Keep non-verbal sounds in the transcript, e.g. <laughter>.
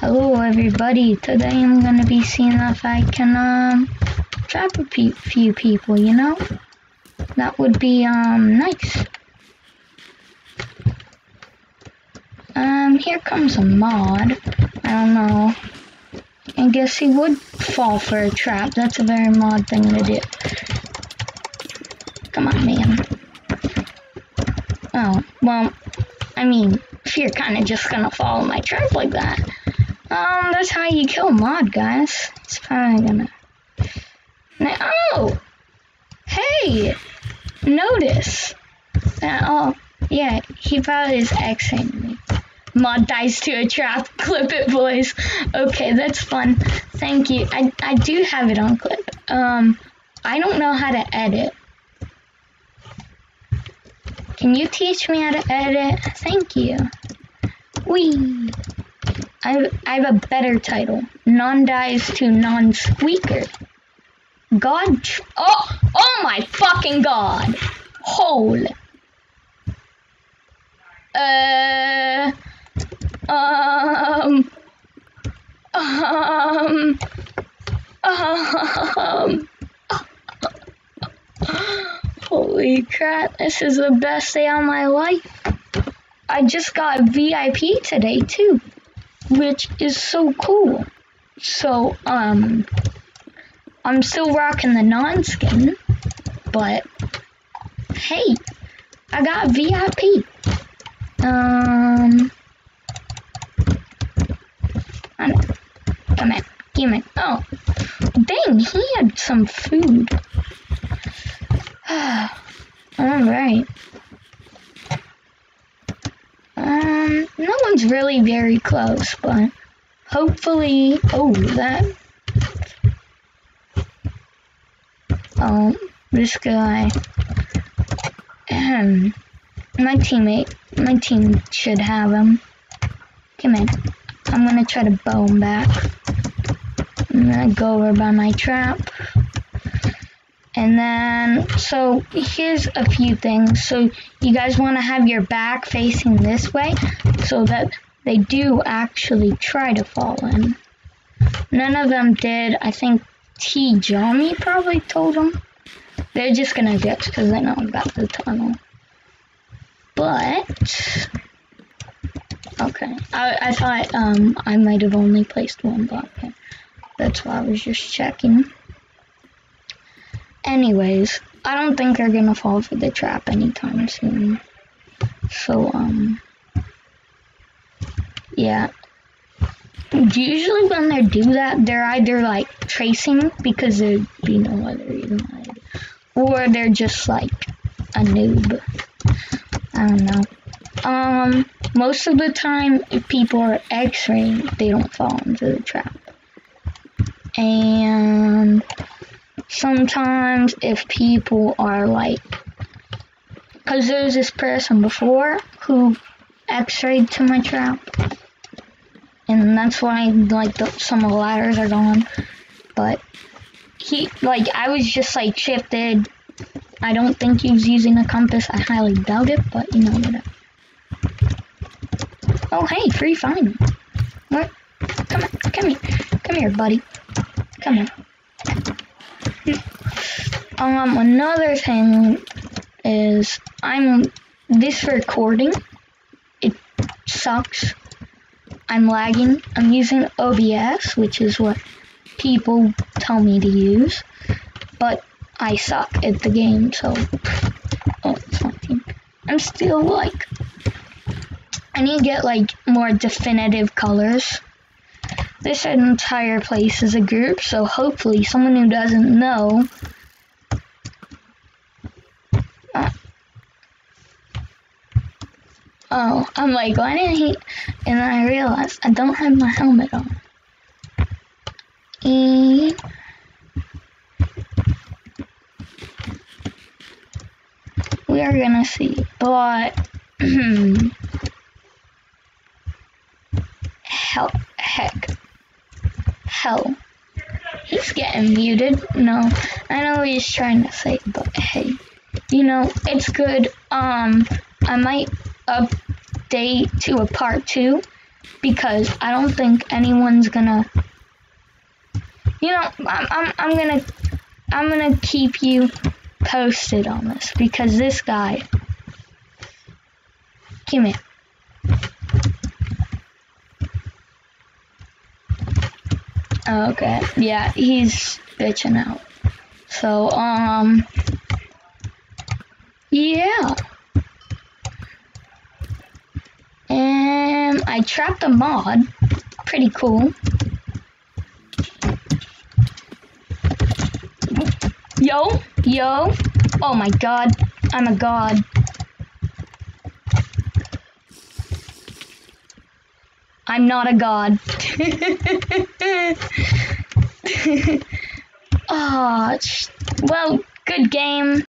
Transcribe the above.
Hello everybody, today I'm gonna be seeing if I can um trap a pe few people, you know? That would be um nice. Um, here comes a mod. I don't know. I guess he would fall for a trap. That's a very mod thing to do. Come on, man. Oh, well, I mean, if you're kind of just gonna follow my trap like that, um, that's how you kill mod, guys. It's probably gonna. Now, oh, hey, notice. Uh, oh, yeah, he probably is Xing me. Mod dies to a trap. <laughs> Clip it, boys. Okay, that's fun. Thank you. I I do have it on clip. Um, I don't know how to edit. Can you teach me how to edit? Thank you. Wee. I, I have a better title. Non-dies to non-squeaker. God. Oh, oh my fucking god. Hole. Uh. Um. Um. Um. <laughs> Holy crap, this is the best day of my life. I just got VIP today too, which is so cool. So, um, I'm still rocking the non-skin, but hey, I got VIP. Um, I come in, give me. Oh, dang, he had some food. <sighs> Alright. Um, no one's really very close, but hopefully, oh, that, um, this guy, um, my teammate, my team should have him. Come in. I'm gonna try to bow him back. I'm gonna go over by my trap. And then, so here's a few things. So you guys want to have your back facing this way so that they do actually try to fall in. None of them did. I think T. Johnny probably told them. They're just going to guess because they know about the tunnel. But, okay. I, I thought um, I might have only placed one block there. That's why I was just checking. Anyways, I don't think they're gonna fall for the trap anytime soon. So, um, yeah. Usually when they do that, they're either like tracing because there'd be no other reason why, or they're just like a noob. I don't know. Um, most of the time, if people are X-raying, they don't fall into the trap. And sometimes if people are like, because there's this person before who x-rayed to my trap, and that's why like the, some of the ladders are gone. But he like I was just like shifted. I don't think he was using a compass. I highly doubt it, but you know whatever. Oh hey, free fine. What? Come come here, come here, buddy. Come here. Um, another thing is I'm this recording. It sucks. I'm lagging. I'm using OBS, which is what people tell me to use, but I suck at the game, so oh, it's my team. I'm still like I need to get like more definitive colors. This entire place is a group, so hopefully someone who doesn't know uh, Oh, I'm like, why didn't he? And then I realized I don't have my helmet on. And we are gonna see, but <clears throat> hmm hell, heck, hell, he's getting muted. No, I know what he's trying to say, but hey, you know it's good. Um, I might update to a part two because I don't think anyone's gonna. You know, I'm, I'm, I'm gonna, I'm gonna keep you posted on this because this guy. Come here. Okay, yeah, he's bitching out. So, um, yeah. And I trapped a mod. Pretty cool. Yo, yo. Oh my god, I'm a god. I'm not a god. <laughs> <laughs> Ah, oh, well, good game.